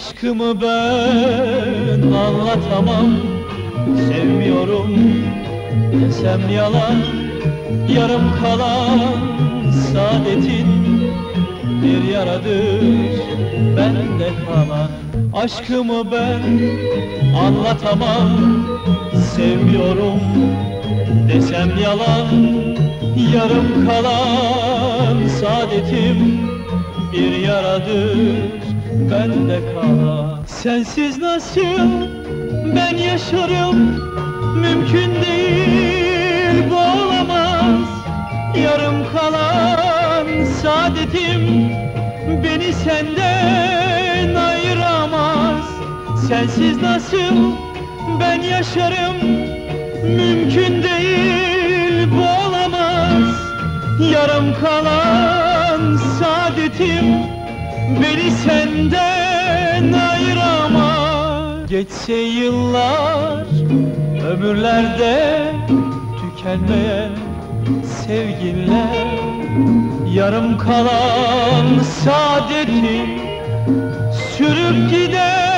Aşkımı ben anlatamam. Sevmiyorum desem yalan. Yarım kalan saadetin Bir yaradır bende kalan. Aşkımı ben anlatamam. Sevmiyorum desem yalan. Yarım kalan saadetim bir yaradır bende kalan Sensiz nasıl ben yaşarım? Mümkün değil bu olamaz Yarım kalan saadetim beni senden ayıramaz. Sensiz nasıl ben yaşarım? Mümkün değil bu olamaz Yarım kalan saadetim beni senden ayıramaz Geçse yıllar ömürlerde tükenmeyen sevgiler Yarım kalan saadetim sürüp gider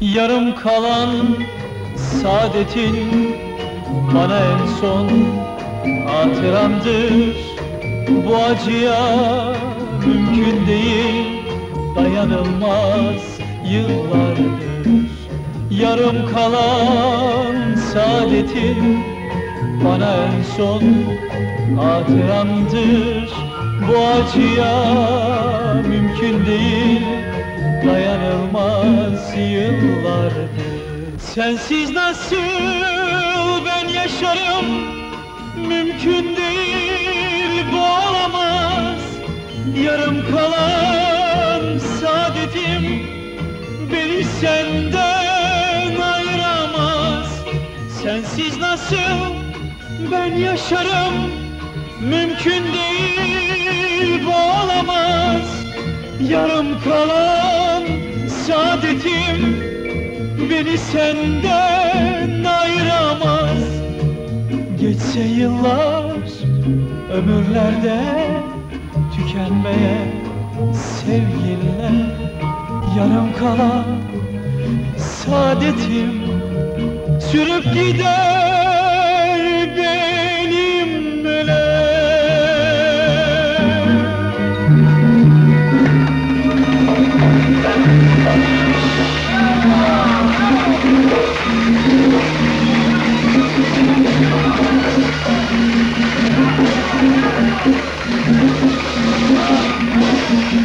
Yarım kalan saadetin bana en son hatıramdır. Bu acıya mümkün değil dayanılmaz yıllardır. Yarım kalan saadetin bana en son hatıramdır. Bu acıya mümkün değil dayanılmaz yıllardır. Sensiz nasıl ben yaşarım? Mümkün değil bu olamaz. Yarım kalan saadetim beni senden ayıramaz. Sensiz nasıl ben yaşarım? Mümkün değil bu olamaz. Yarım kalan saadetim beni senden ayıramaz. Geçse yıllar ömürlerde tükenmeye sevgiler Yarım kalan saadetim sürüp gider Thank you.